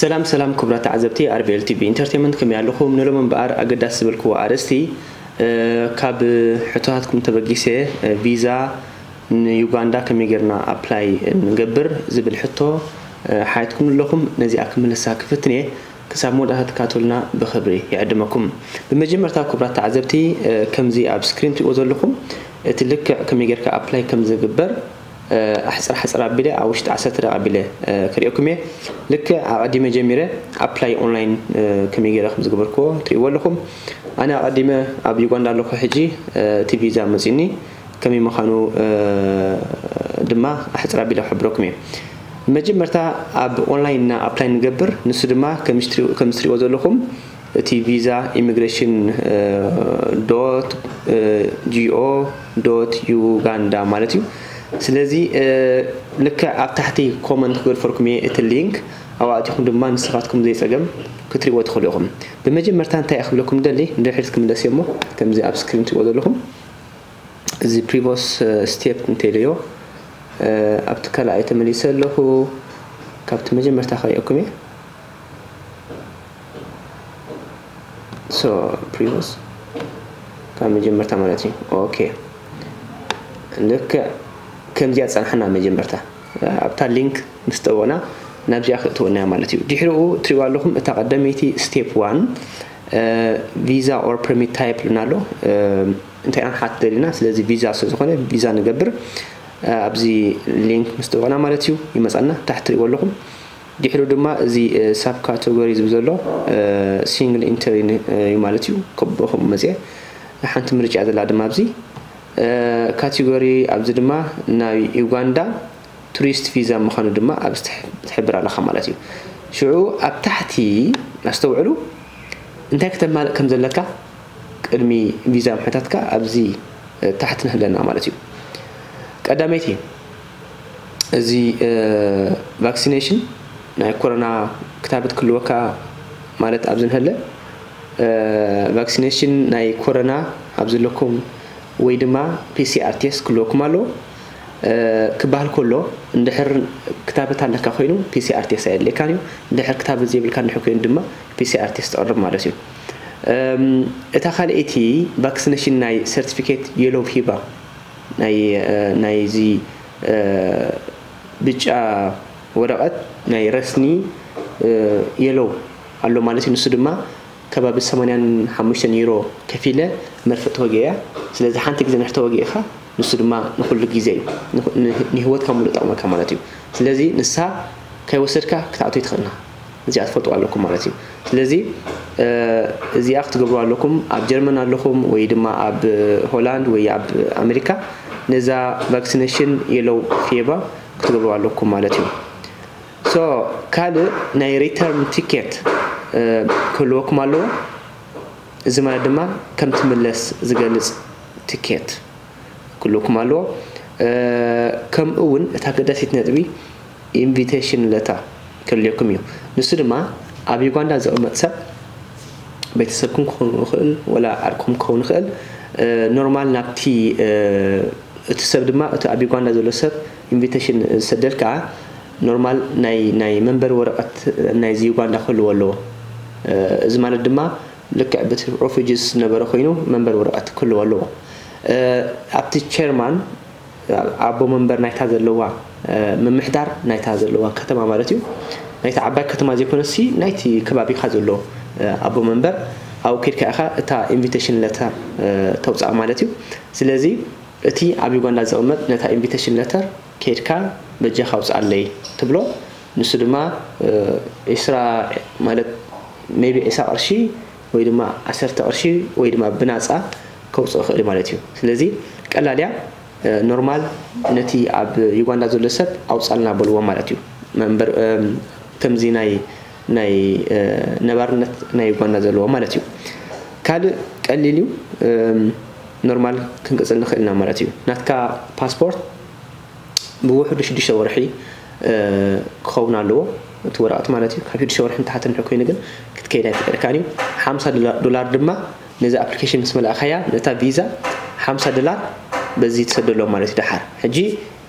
ሰላም ሰላም ክቡራት ተዓዘብቲ ኣርቤል ቲቪ ኢንተርቴንመንት ከመይ ኣለኹም ንሎም እምበኣር ኣገዳሲ ዝብልክዎ ኣርእስቲ ካብ ሕቶታትኩም ተበጊሰ ቪዛ ንዩጋንዳ ከመይ ጌርና ኣፕላይ ንገብር ዝብል ሕቶ ሓየትኩም ኣለኹም ነዚኣ ክምልሳ ክፍትን እየ ክሳብ መወዳእታ ትካተሉና ብክብሪ ይዕድመኩም ብመጀመርታ ክቡራት ተዓዘብቲ ከምዚ ኣብ ስክሪን ትሪእዎ ዘለኹም እቲ ልክዕ ከመይ ጌርካ ኣፕላይ ከም ዝግበር ኣሕፅር ሓፅር ኣቢለ ኣብ ውሽጢ ዓሰርተ ደቂቃ ኣቢለ ክሪኦኩም እየ ልክዕ ኣቀዲመ ጀሚረ ኣፕላይ ኦንላይን ከመይ ገይረ ከም ዝገበርክዎ ትሪእዎ ኣለኹም ኣነ ኣቀዲመ ኣብ ዩጋንዳ ኣለኩ ሕጂ እቲ ቪዛ መፂኒ ከመይ ምዃኑ ድማ ኣሕፅር ኣቢለ ክሕብረኩም እየ መጀመርታ ኣብ ኦንላይን ና ኣፕላይ ንገብር ንሱ ድማ ከም ትሪእዎ ዘለኹም እቲ ቪዛ ኢሚግሬሽን ዶት ጂኦ ዶት ዩጋንዳ ማለት እዩ ስለዚ ልክዕ ኣብ ታሕቲ ኮመንት ክገድፈርኩም እየ እቲ ሊንክ ኣብኡ ኣቲኹም ድማ ንስኻትኩም ዘይፀገም ክትሪእዎ ትኽእሉ ኢኹም ብመጀመርታ እንታይ ክብለኩም ደሊ ንድሕሪት ክምለስ እሞ ከምዚ ኣብ ስክሪን ትሪእዎ ዘለኹም እዚ ፕሪቮስ ስቴፕ እንተይለዮ ኣብቲ ካልኣይ ተመሊሰ ኣለኹ ካብቲ መጀመርታ ክሪአኩም እየ ሶ ፕሪቮስ ካብ መጀመርታ ማለት እዩ ኦኬ ልክዕ ከምዚኣ ፀናሕና መጀመርታ። ኣብታ link ምስ ጠወና ናብዚኣ ክእትወናያ ማለት እዩ። ድሕሪኡ ትሪእዎ ኣለኹም እታ ቀዳመይቲ step one visa or permit type ልና ኣሎ። እንታይ ኢና ንሓት ደሊና ስለዚ ቪዛ ስለዝኾነ ቪዛ ንገብር። ኣብዚ link ምስ ጠወና ማለት እዩ። ይመፀና ታሕቲ ትሪእዎ ኣለኹም ድሕሪኡ ድማ እዚ sub category ዝብል ዘሎ single entry እዩ ማለት እዩ። ከበኹም መፅአ ሓንቲ ምርጫ ዘላ ድማ ኣብዚ category ኣብዚ ድማ ናይ ዩጋንዳ tourist visa ምዃኑ ድማ ኣብ ትሕብር ኣለካ ማለት እዩ። ሽዑ ኣብ ታሕቲ ኣስተውዕሉ እንታይ ክተማልእ ከም ዘለካ ቅድሚ ቪዛ ምሕታትካ ኣብዚ ታሕቲ ንህለና ማለት እዩ። ቀዳመይቲ እዚ vaccination ናይ ኮሮና ክታበት ክህልወካ ማለት ኣብዚ ንህለ ናይ ኮሮና ኣብ ዘለኩም ወይ ድማ PCR test ክህልወኩም ኣሎ ክበሃል ከሎ እንድሕር ክታበት ኣለካ ኮይኑ PCR test ኣየድልየካን እዩ። እንድሕር ክታበት ዘይብልካ እንድሕር ኮይኑ ድማ PCR test ትቐርብ ማለት እዩ። እታ ካልአይቲ ቫክሲኔሽን ናይ ሰርቲፊኬት የሎ ሂባ ናይዚ ብጫ ወረቐት ናይ ረስኒ የሎ ኣሎ ማለት እዩ። ንሱ ድማ ከባቢ 85 ዩሮ ከፍ ኢለ መርፍእ ተወጊአ። እያ ስለዚ ሓንቲ ግዜ ንድሕር ተወጊእካ ንሱ ድማ ንኩሉ ግዜ እዩ። ንሂወትካ ሙሉእ ጠቕመካ ማለት እዩ። ስለዚ ንሳ ከይወሰድካ ክትኣተይ ትኽእልና እዚኣ ትፈልጥዎ ኣለኩም ማለት እዩ። ስለዚ እዚኣ ክትገብሩ ኣለኩም ኣብ ጀርመን ኣለኹም ወይ ድማ ኣብ ሆላንድ ወይ ኣብ ኣሜሪካ ነዛ vaccination yellow fever ክትገብሩ ኣለኩም ማለት እዩ። ካልእ ናይ return ticket ክህልወኩም ኣለዎ እዚ ማለት ድማ ከም ዝገልፅ ቲኬት ክህልወኩም ኣለዎ ከምኡ እውን እታ ገዳሲት ነጥቢ invitation letter ክህልየኩም እዩ። ንሱ ድማ ኣብ ዩጋንዳ ዘቕመጥ ሰብ ቤተሰብኩም ክኸውን ይኽእል ወላ ዓድኩም ክኸውን ይኽእል። normal ናብቲ እቲ ሰብ ድማ እቲ ኣብ ዩጋንዳ ዘሎ ሰብ invitation ዝሰደድ ከዓ normal ናይ መንበሪ ወረቐት ናይዚ ዩጋንዳ ክህልዎ ኣለዎ እዚ ማለት ድማ ልክዕ በቲ refugees ዝነበረ ኮይኑ መንበሪ ወረቐት ክህልዎ ኣለዎ። ኣብቲ chairman ኣቦ መንበር ናይታ ዘለዋ ምምሕዳር ናይታ ዘለዋ ከተማ ማለት እዩ። ናይቲ ዓባይ ከተማ ዘይኮነሲ ናይቲ ከባቢካ ዘሎ ኣቦ መንበር ኣብኡ ከድካ ኢኻ እታ invitation letter ተውፃእ ማለት እዩ። ስለዚ እቲ ኣብ ዩጋንዳ ዝቕመጥ ነታ invitation letter ከድካ በጃኻ ውፅኣለይ ትብሎ። ንሱ ድማ ዒስራ ማለት maybe ዒሳ ቅርሺ ወይ ድማ ዓሰርተ ቅርሺ ወይ ድማ ብናፃ ከውፅእ ይኽእል ማለት እዩ። ስለዚ ቀላልያ normal ነቲ ኣብ ዩጋንዳ ዘሎ ሰብ ኣውፃልና በልዎ ማለት እዩ። ከምዚ ናይ ናይ ነባርነት ናይ ዩጋንዳ ዘለዎ ማለት እዩ። ካልእ ቀሊል እዩ። normal ክንቅፅል ንኽእል ኢና ማለት እዩ። ናትካ ፓስፖርት ብውሕዱ ሽዱሽተ ወርሒ ክኸውን ኣለዎ። እቲ ወረቐት ማለት እዩ። ካብ ሽዱሽተ ወርሒ ንታሕቲ ንሕ ኮይኑ ግን ክትከይድ ኣይፍቀድካን እዩ። ሓምሳ ዶላር ድማ ነዚ application ምስ መላእካያ ነታ ቪዛ ሓምሳ ዶላር በዚ ትሰደሎ ማለት እዩ ድሓር ሕጂ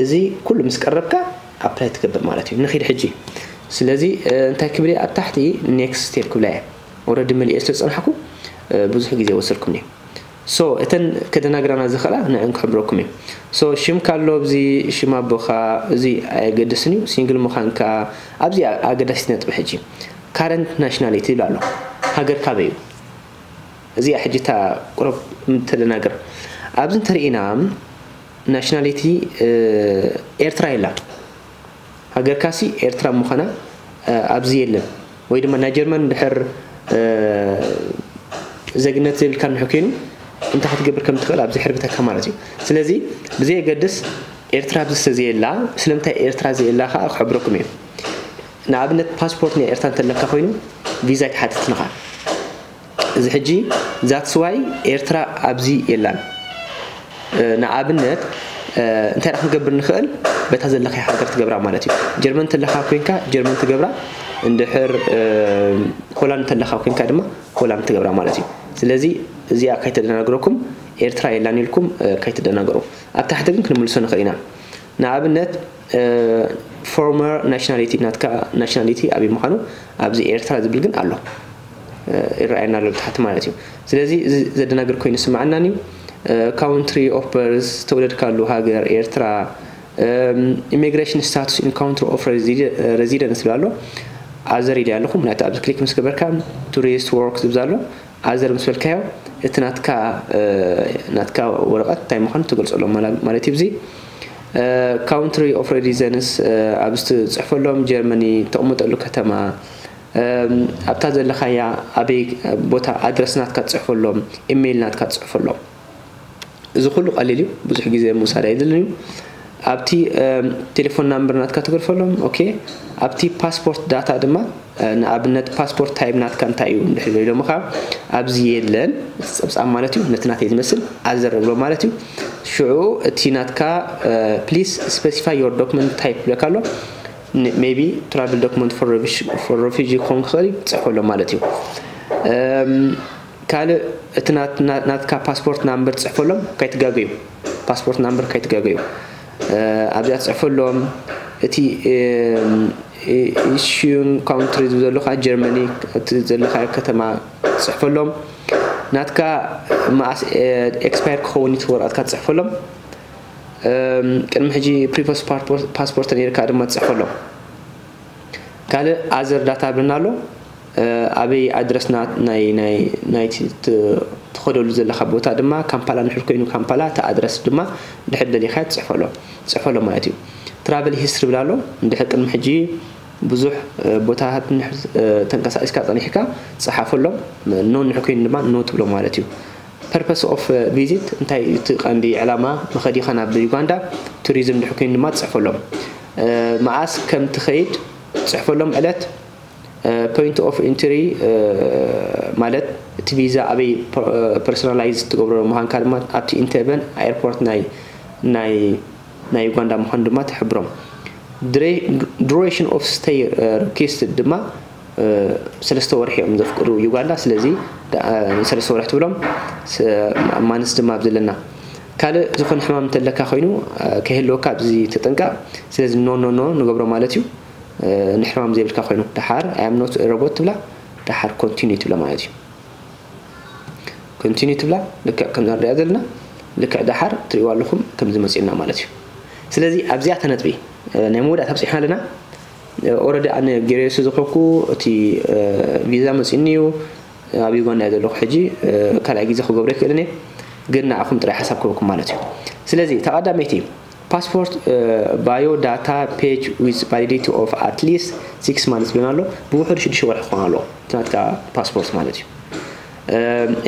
እዚ ኩሉ ምስ ቀረብካ apply ትገብር ማለት እዩ። ንኺድ ሕጂ። ስለዚ እንታይ ክብል ኣብ ታሕቲ next ክብላ እየ። already መሊአ ስለ ዝፀናሕኩ ብዙሕ ግዜ ወሰድኩም እየ። so እተን ከደናግራና ዝኽእላ ንዕን ክሕብረኩም እየ so ሽምካ ኣሎ እዚ ሽም ኣቦኻ እዚ ኣየገድስን እዩ። single ምዃንካ ኣብዚ ኣገዳሲት ነጥቢ ሕጂ current nationality ኣሎ ሃገር ካበይ እዚኣ ሕጂ ቁረብ ተደናግር ኣብዚ እንተርኢና nationality ኤርትራ የላ። ሃገርካሲ ኤርትራ ምዃና ኣብዚ የለን ወይ ድማ ናይ ጀርመን ድሕር ዘግነት ዘብልካ ንሕ ኮይኑ እንታይ ክትገብር ከም ትኽእል ኣብዚ ሕርብተካ ማለት እዩ። ስለዚ ብዘየገድስ ኤርትራ ኣብዚ ዝተዘየላ ስለምንታይ ኤርትራ ዘየላ ከዓ ክሕብረኩም እዩ ንኣብነት ፓስፖርት ናይ ኤርትራ እንተለካ ኮይኑ ቪዛ ይትሓትትንኻ እዚ ሕጂ ዛት ስዋይ ኤርትራ ኣብዚ የላን። ንኣብነት እንታይ ዳ ክንገብር ንኽእል? በታ ዘለካ ሃገር ትገብራ ማለት እዩ። ጀርመን ተለካ ኮንካ ጀርመን ትገብራ እንድሕር ሆላንድ ተለካ ኮንካ ድማ ሆላንድ ትገብራ ማለት እዩ። ስለዚ እዚኣ ከይተደናግረኩም ኤርትራ የላን ኢልኩም ከይተደናገሩ። ኣብ ታሕቲ ግን ክንምልሶ ንኽእል ኢና። ንኣብነት former nationality ናትካ nationality ኣብይ ምዃኑ ኣብዚ ኤርትራ ዝብል ግን ኣሎ። ይረኣየና ኣሎ ብታሕቲ ማለት እዩ። ስለዚ ዘደናግር ኮይኑ ስማዓናን እዩ። country of birth ተወለድካሉ ሃገር ኤርትራ immigration status in country of residence ዝብል ኣሎ። other ኢልያ ኣለኹ ምክንያቱ ኣብዚ click ምስ ገበርካ tourist work ዝብል ኣሎ። other ምስ በልካዮ እቲ ናትካ ወረቐት እንታይ ምዃኑ ትገልፀሎ ማለት እዩ። እዚ ካውንትሪ ኦፍ ሬዚደንስ ኣብዚ ትፅሕፈሎም ጀርመኒ ተቕምጠሉ ከተማ ኣብታ ዘለካያ ኣበይ ቦታ ኣድረስ ናትካ ትፅሕፈሎም ኢሜይል ናትካ ትፅሕፈሎም እዚ ኩሉ ቀሊል እዩ ብዙሕ ግዜ ምውሳድ ኣይድልን እዩ ኣብቲ telephone number ናትካ ትገልፈሎም okay። ኣብቲ passport data ድማ ንኣብነት passport type ናትካ እንታይ እዩ ንድሕር ኢሎም ካ ኣብዚ የለን። ፀብፃብ ማለት እዩ ነቲ ናተይ ዝመስል። other ብሎ ማለት እዩ። ሽዑ እቲ ናትካ please specify your document type ብለካ ኣሎ። maybe travel document for refugee ክኽእል ፅሕፈሎ ማለት እዩ። ካልእ እቲ ናትካ passport number ትፅሕፈሎም ከይትጋገዩ passport number ከይትጋገዩ ኣብዚኣ ትፅሕፈሎም እቲ issuing country ዘለካ ጀርመኒ እቲ ዘለካ ከተማ ትፅሕፈሎም ናትካ ማእስ expire ክኸውን እቲ ወረቐትካ ትፅሕፈሎም። ቅድሚ ሕጂ previous passport ነርካ ድማ ትፅሕፈሎም። ካልእ other data ብልና ኣሎ። ኣበይ address ናይቲ ትኸደሉ ዘለካ ቦታ ድማ ካምፓላ ንሕር ኮይኑ ካምፓላ እቲ address ድማ ድሕር ደሊካ ትፅሕፈሎ ትፅሕፈሎ ማለት እዩ። travel history ብላ ኣሎ። ቅድሚ ሕጂ ብዙሕ ቦታታት ተንቀሳቂስካ ፀኒሕካ ፅሓፈሎም no ንሕር ኮይኑ ድማ no ትብሎ ማለት እዩ። purpose of visit እንታይ እቲ ቀንዲ ዕላማ መኸዲኻ ናብ ዩጋንዳ? ቱሪዝም ድሕር ኮይኑ ድማ ትፅሕፈሎም መዓስ ከም ትኸይድ ትፅሕፈሎም ዕለት point of entry ማለት እቲ ቪዛ ኣበይ personalize ትገብሮ ምዃንካ ድማ ኣብቲ Entebbe airport ናይ ዩጋንዳ ምዃኑ ድማ ትሕብሮም። duration of stay request ድማ ሰለስተ ወርሒ እዮም ዘፍቅዱ ዩጋንዳ። ስለዚ ሰለስተ ወርሒ ትብሎም months ድማ ዘለና። ካልእ ዝኾነ ሕማም እንተለካ ኮይኑ ከይህልወካ ኣብዚ ተጠንቀቕ። ስለዚ ኖ ንገብሮ ማለት እዩ ንሕማም ዘይብልካ ኮይኑ ድሓር ኣያምኖት ረቦት ትብላ ድሓር ኮንቲኒ ትብላ ማለት እዩ ኮንቲኒ ትብላ ልክዕ ከም ንሪኣ ዘለና ልክዕ ድሓር ትሪእዎ ኣለኹም ከምዚ መፂና ማለት እዩ ስለዚ ኣብዚኣ ተነጥቢ ናይ መወዳእታ በፂሕና ኣለና ኦረዲ ኣነ ገሬሱ ዝኮንኩ እቲ ቪዛ መፂኒ እዩ ኣብ ዩጋንዳ እየ ዘለኹ ሕጂ ካልኣይ ግዜ ክገብሮ ይክእልን እየ ግን ንዓኹም ጥራይ ሓሳብ ክበኩም ማለት እዩ ስለዚ ተቐዳመይቲ ፓስፖርት ባዮ ዳታ ፔጅ ዊዝ ቫሊዲቲ ኦፍ ኣትሊስት ሲክስ ማለት ብለና ኣሎ ብውሕዱ ሽዱሽተ ወርሒ ክኾን ኣለዎ ትናትካ ፓስፖርት ማለት እዩ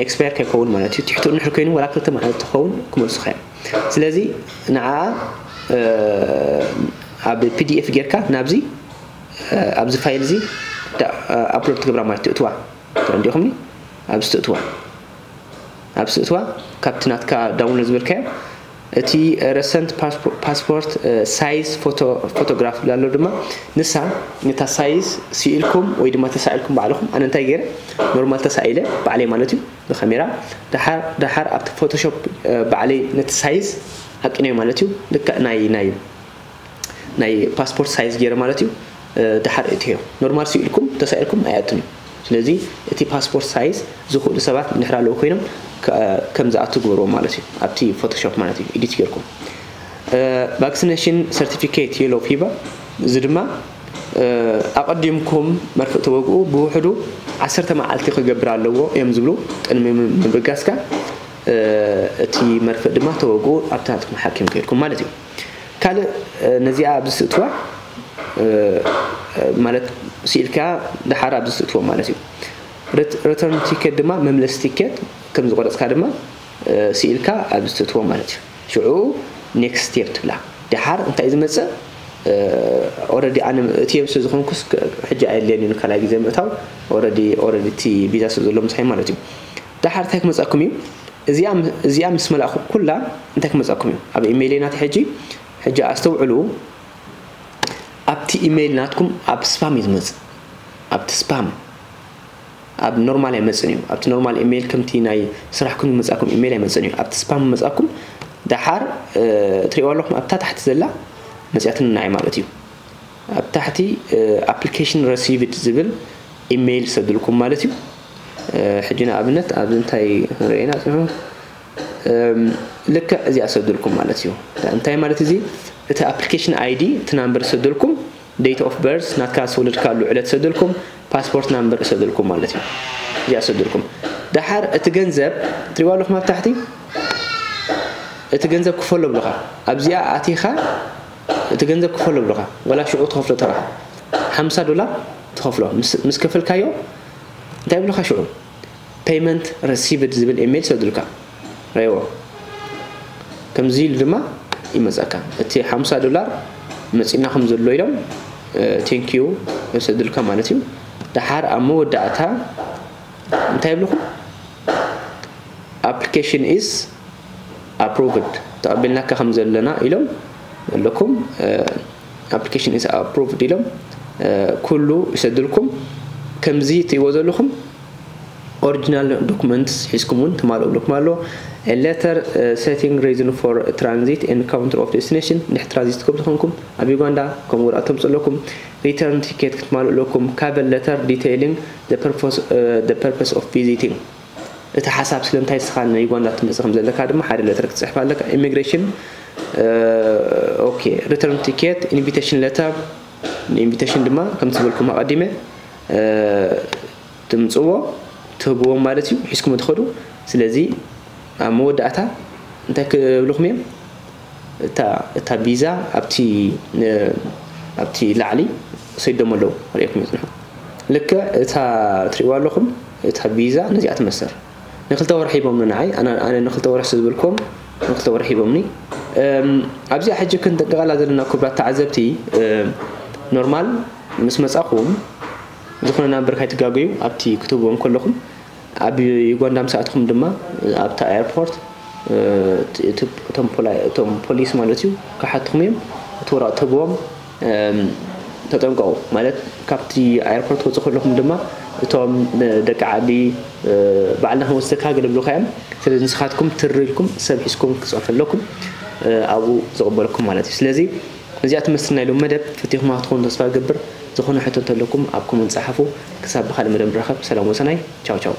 ኤክስፓየር ከይከውን ማለት እዩ ትሕትኡ ንሕር ኮይኑ ወላ ክልተ ማለት ትኸውን ክመልሱካ እዮም ስለዚ ንዓ ኣብ ፒዲኤፍ ጌርካ ናብዚ ኣብዚ ፋይል እዚ ኣፕሎድ ትገብራ ማለት ትእትዋ እንዲኹምኒ ኣብዚ ትእትዋ ኣብዚ ትእትዋ ካብቲ ናትካ ዳውንሎድ ዝበልካዮ እቲ ረሰንት ፓስፖርት ሳይዝ ፎቶግራፍ ላሎ ድማ ንሳ ነታ ሳይዝ ስኢልኩም ወይ ድማ ተሳኢልኩም ባዕልኩም ኣነ እንታይ ገይረ ኖርማል ተሳኢለ ባዕለይ ማለት እዩ ብካሜራ ዳሓር ኣብቲ ፎቶሾፕ ባዕለይ ነቲ ሳይዝ ኣቂነዮ ማለት እዩ ልክዕ ናይ ናይ ናይ ፓስፖርት ሳይዝ ገይረ ማለት እዩ ድሓር እትዮ ኖርማል ስኢልኩም ተሳኢልኩም ኣይኣትን እዩ ስለዚ እቲ ፓስፖርት ሳይዝ ዝኽእሉ ሰባት ንድሕር ኣለዉ ኮይኖም ከም ዝኣቱ ግበርዎ ማለት እዩ ኣብቲ ፎቶሾፕ ማለት እዩ ኢዲት ጌርኩም ቫክሲኔሽን ሰርቲፊኬት የሎ ፊቨር እዚ ድማ ኣቐዲምኩም መርፍእ ተወግኡ ብውሕዱ ዓሰርተ መዓልቲ ክገብር ኣለዎ እዮም ዝብሉ ቅድሚ ምብጋስካ እቲ መርፍእ ድማ ተወግኡ ኣብቲ ናትኩም ሓኪም ከይድኩም ማለት እዩ ካልእ ነዚኣ ኣብዚ ስእትዋ ማለት ስኢልካ ድሓር ኣብዚ ስእትዎ ማለት እዩ ሪተርን ቲኬት ድማ መምለስ ቲኬት ከም ዝቆረፅካ ድማ ስኢልካ ኣብዚ ትእትዎ ማለት እዩ ሽዑ ኔክስት ስቴፕ ትብላ ድሓር እንታይ እዩ ዝመፅእ ኦረዲ ኣነ እትየ ስለ ዝኾንኩስ ሕጂ ኣየድልየን እዩ ካልኣይ ግዜ ምእታው ኦረዲ ኦረዲ እቲ ቪዛ ስለ ዘሎ ምሳይ ማለት እዩ ድሓር እንታይ ክመፀኩም እዩ እዚኣ ምስ መላእኹ ኩላ እንታይ ክመፀኩም እዩ ኣብ ኢሜይል ናቲ ሕጂ ሕጂ ኣስተውዕሉ ኣብቲ ኢሜይል ናትኩም ኣብ ስፓም እዩ ዝመፅእ ኣብቲ ስፓም ኣብ ኖርማል ኣይመፅን እዩ ኣብቲ ኖርማል ኢሜይል ከምቲ ናይ ስራሕኩም ዝመፃኩም ኢሜይል ኣይመፅን እዩ ኣብቲ ስፓም መፃኩም ድሓር ትሪእዋ ኣለኹም ኣብታ ታሕቲ ዘላ መፅያትን ናዓይ ማለት እዩ ኣብ ታሕቲ ኣፕሊኬሽን ረሲቭድ ዝብል ኢሜይል ሰድልኩም ማለት እዩ ሕጂ ንኣብነት ኣብዚ እንታይ ንሪአና ልክዕ እዚኣ ሰድልኩም ማለት እዩ እንታይ ማለት እዚ እቲ ኣፕሊኬሽን ኣይዲ እቲ ናምበር ሰድልኩም ዴት ኦፍ በርስ ናትካ ዝወለድካሉ ዕለት ሰድልኩም ፓስፖርት ናምበር ሰድልኩም ማለት እዩ እዚኣ ሰድልኩም ድሓር እቲ ገንዘብ ትሪእዋ ኣለኹም ኣብ ታሕቲ እቲ ገንዘብ ክፈሎ ብልኻ ኣብዚኣ ኣቲኻ እቲ ገንዘብ ክፈሎ ብልኻ ወላ ሽዑ ትኸፍሎ ተራ 50 ዶላር ትኸፍሎ ምስ ከፈልካዮ እንታይ ብልካ ሽዑ ፔይመንት ረሲቭድ ዝብል ኢሜይል ሰድልካ ረይዎ ከምዚ ኢሉ ድማ ይመፀካ እቲ 50 ዶላር መፂናኹም ዘሎ ኢሎም ቴንኪዩ ሰድልካ ማለት እዩ ድሓር ኣብ መወዳእታ እንታይ ይብልኩም ኣፕሊኬሽን ኢዝ ኣፕሩቭድ ተቐቢልናካ ከም ዘለና ኢሎም ኣለኩም ኣፕሊኬሽን ኢዝ ኣፕሩቭድ ኢሎም ኩሉ ይሰድልኩም ከምዚ ትይዎ ዘለኹም ኦሪጂናል ዶኩመንትስ ሒዝኩም እውን ትማልኡ ብልኩም ኣሎ ሌተር ሴቲንግ ሪዝን ፎር ትራንዚት ኤንድ ካውንትር ኦፍ ዴስቲኔሽን ንሕ ትራንዚት ከም ዝኾንኩም ኣብ ዩጋንዳ ከምኡ ወድኣ ተምፅ ኣለኩም ሪተርን ቲኬት ክትማልኡ ኣለኩም ካበል ሌተር ዲቴይሊንግ ፐርፐስ ኦፍ ቪዚቲንግ እቲ ሓሳብ ስለምንታይ ስኻ ንዩጋንዳ ትመፅእ ከም ዘለካ ድማ ሓደ ሌተር ክትፅሕፍ ኣለካ ኢሚግሬሽን ኦኬ ሪተርን ቲኬት ኢንቪቴሽን ሌተር ንኢንቪቴሽን ድማ ከም ትብልኩም ኣቐዲመ ትምፅዎ ትህብዎም ማለት እዩ ሒዝኩም ትኸዱ ስለዚ ኣብ መወዳእታ እንታይ ክብልኩም እዮም እታ ቪዛ ኣብቲ ኣብቲ ላዕሊ ሰይዶም ኣለዉ ሪእኩም ይፅንሑ ልክዕ እታ ትሪእዋ ኣለኹም እታ ቪዛ ነዚኣ ትመሰር ንክልተ ወርሒ ሂቦምኒ ንዓይ ኣነ ንክልተ ወርሒ ዝብልኩም ንክልተ ወርሒ ሂቦምኒ ኣብዚኣ ሕጂ ክንጠንቀቓላ ዘለና ክቡራት ተዓዘብቲ ኖርማል ምስ መፃኹም ዝኾነ number ካይትጋገዩ ኣብቲ ክትህብዎም ከለኹም ኣብ ዩጋንዳ ምስኣትኩም ድማ ኣብቲ airport እቶም ፖሊስ ማለት እዩ ካሓትኩም እዮም። እቲ ወረቕ ትህብዎም ተጠንቀቑ። ማለት ካብቲ ኤርፖርት ክወፅእ ከለኹም ድማ እቶም ደቂ ዓዲ ባዕልና ክንወስደካ ገለብሉካ እዮም። ስለዚ ንስኻትኩም ትርኢልኩም ሰብ ሒዝኩም ክፅንሑ ኣለኩም ኣብኡ ዝቕበለኩም ማለት እዩ። ስለዚ እዚኣ ትመስል ናይ ሎም መደብ ፈቲኹም ክትኾኑ ተስፋ ገብር ዝኾነ ሕቶ እንተለኩም ኣብ ኮመንት ፀሓፉ ክሳብ ብካልእ መደብ ንራኸብ ሰላም ወሰናይ ቻው ቻው